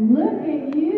Look at you.